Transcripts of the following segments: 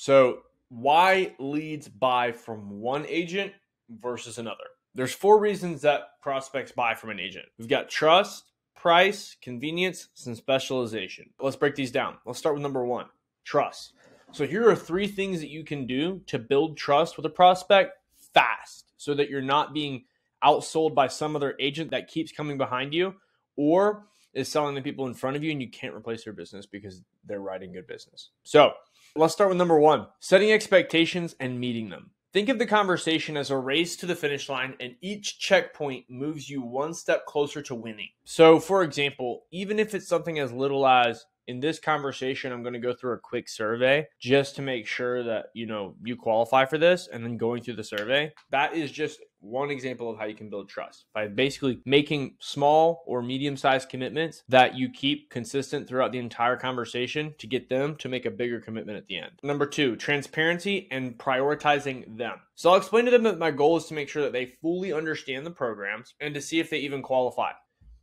So, why leads buy from one agent versus another? There's four reasons that prospects buy from an agent. We've got trust, price, convenience, and specialization. Let's break these down. Let's start with number one trust. So, here are three things that you can do to build trust with a prospect fast so that you're not being outsold by some other agent that keeps coming behind you or is selling the people in front of you and you can't replace their business because they're writing good business. So, let's start with number one setting expectations and meeting them. Think of the conversation as a race to the finish line, and each checkpoint moves you one step closer to winning. So, for example, even if it's something as little as in this conversation, I'm going to go through a quick survey just to make sure that you know you qualify for this, and then going through the survey. That is just one example of how you can build trust by basically making small or medium sized commitments that you keep consistent throughout the entire conversation to get them to make a bigger commitment at the end. Number two, transparency and prioritizing them. So I'll explain to them that my goal is to make sure that they fully understand the programs and to see if they even qualify.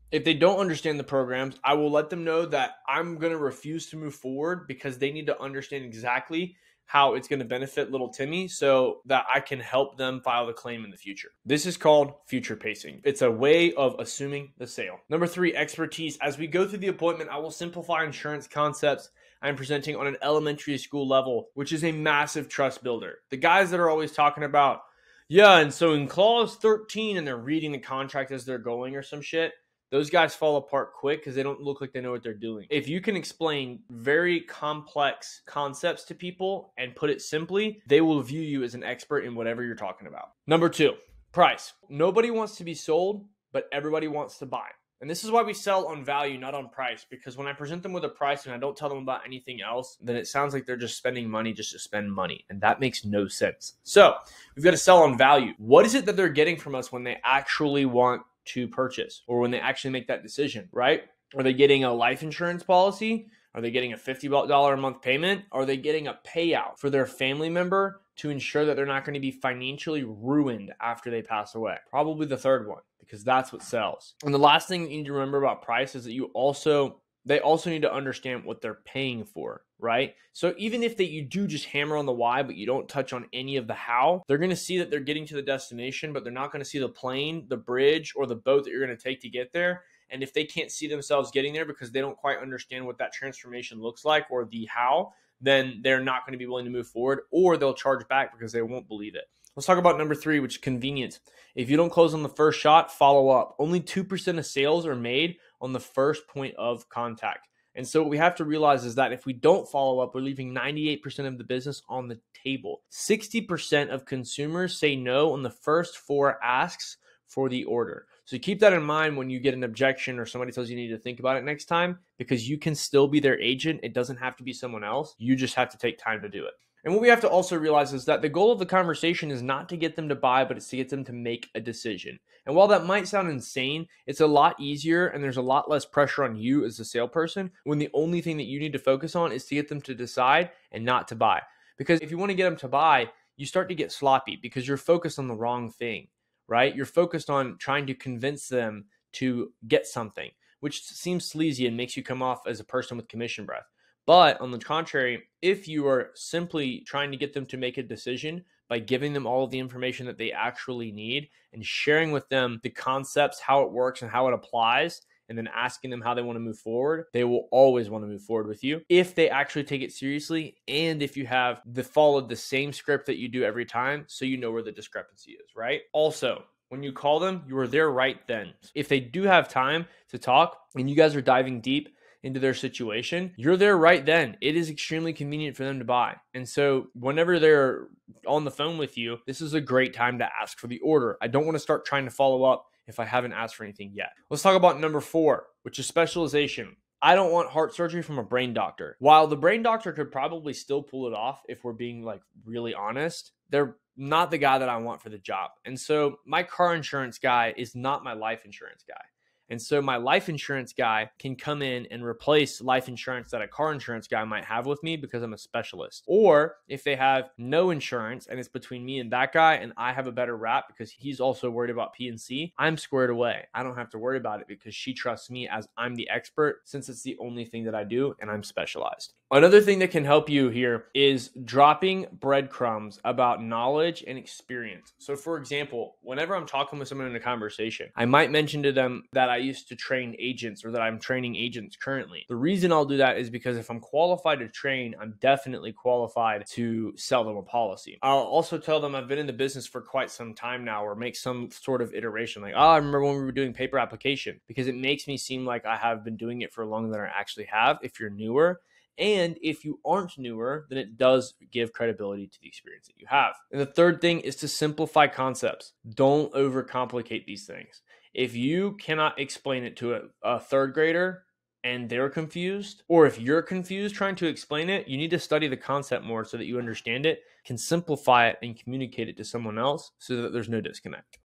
If they don't understand the programs, I will let them know that I'm going to refuse to move forward because they need to understand exactly how it's going to benefit little Timmy so that I can help them file the claim in the future. This is called future pacing. It's a way of assuming the sale. Number three, expertise. As we go through the appointment, I will simplify insurance concepts I'm presenting on an elementary school level, which is a massive trust builder. The guys that are always talking about, yeah, and so in clause 13, and they're reading the contract as they're going or some shit those guys fall apart quick because they don't look like they know what they're doing. If you can explain very complex concepts to people and put it simply, they will view you as an expert in whatever you're talking about. Number two, price. Nobody wants to be sold, but everybody wants to buy. And this is why we sell on value, not on price. Because when I present them with a price and I don't tell them about anything else, then it sounds like they're just spending money just to spend money. And that makes no sense. So we've got to sell on value. What is it that they're getting from us when they actually want to purchase or when they actually make that decision, right? Are they getting a life insurance policy? Are they getting a $50 a month payment? Are they getting a payout for their family member to ensure that they're not going to be financially ruined after they pass away? Probably the third one because that's what sells. And the last thing you need to remember about price is that you also they also need to understand what they're paying for, right? So even if that you do just hammer on the why, but you don't touch on any of the how, they're going to see that they're getting to the destination, but they're not going to see the plane, the bridge, or the boat that you're going to take to get there. And if they can't see themselves getting there because they don't quite understand what that transformation looks like or the how, then they're not going to be willing to move forward or they'll charge back because they won't believe it. Let's talk about number three, which is convenience. If you don't close on the first shot, follow up. Only 2% of sales are made on the first point of contact. And so what we have to realize is that if we don't follow up, we're leaving 98% of the business on the table. 60% of consumers say no on the first four asks for the order. So keep that in mind when you get an objection or somebody tells you you need to think about it next time because you can still be their agent. It doesn't have to be someone else. You just have to take time to do it. And what we have to also realize is that the goal of the conversation is not to get them to buy, but it's to get them to make a decision. And while that might sound insane, it's a lot easier and there's a lot less pressure on you as a salesperson when the only thing that you need to focus on is to get them to decide and not to buy. Because if you want to get them to buy, you start to get sloppy because you're focused on the wrong thing, right? You're focused on trying to convince them to get something, which seems sleazy and makes you come off as a person with commission breath. But on the contrary, if you are simply trying to get them to make a decision by giving them all of the information that they actually need and sharing with them the concepts, how it works, and how it applies, and then asking them how they want to move forward, they will always want to move forward with you if they actually take it seriously and if you have the followed the same script that you do every time so you know where the discrepancy is, right? Also, when you call them, you are there right then. If they do have time to talk and you guys are diving deep, into their situation, you're there right then. It is extremely convenient for them to buy. And so, whenever they're on the phone with you, this is a great time to ask for the order. I don't want to start trying to follow up if I haven't asked for anything yet. Let's talk about number four, which is specialization. I don't want heart surgery from a brain doctor. While the brain doctor could probably still pull it off if we're being like really honest, they're not the guy that I want for the job. And so my car insurance guy is not my life insurance guy. And so my life insurance guy can come in and replace life insurance that a car insurance guy might have with me because I'm a specialist. Or if they have no insurance and it's between me and that guy and I have a better rap because he's also worried about P&C, I'm squared away. I don't have to worry about it because she trusts me as I'm the expert since it's the only thing that I do and I'm specialized. Another thing that can help you here is dropping breadcrumbs about knowledge and experience. So, for example, whenever I'm talking with someone in a conversation, I might mention to them that I used to train agents or that I'm training agents currently. The reason I'll do that is because if I'm qualified to train, I'm definitely qualified to sell them a policy. I'll also tell them I've been in the business for quite some time now or make some sort of iteration like, oh, I remember when we were doing paper application because it makes me seem like I have been doing it for longer than I actually have if you're newer and if you aren't newer, then it does give credibility to the experience that you have. And the third thing is to simplify concepts. Don't overcomplicate these things. If you cannot explain it to a, a third grader, and they're confused, or if you're confused trying to explain it, you need to study the concept more so that you understand it, can simplify it, and communicate it to someone else so that there's no disconnect.